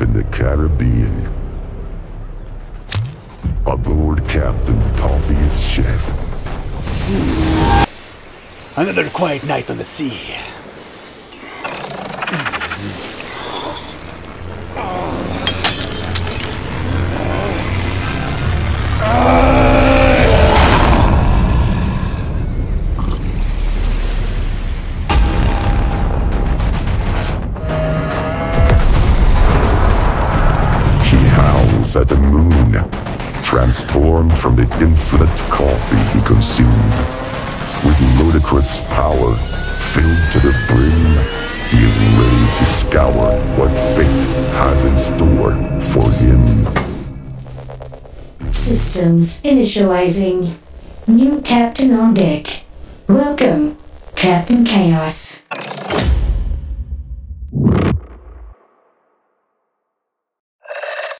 in the Caribbean. Aboard Captain Coffee's ship. Another quiet night on the sea. Howls at the moon, transformed from the infinite coffee he consumed. With ludicrous power, filled to the brim, he is ready to scour what fate has in store for him. Systems initializing. New captain on deck. Welcome, Captain Chaos.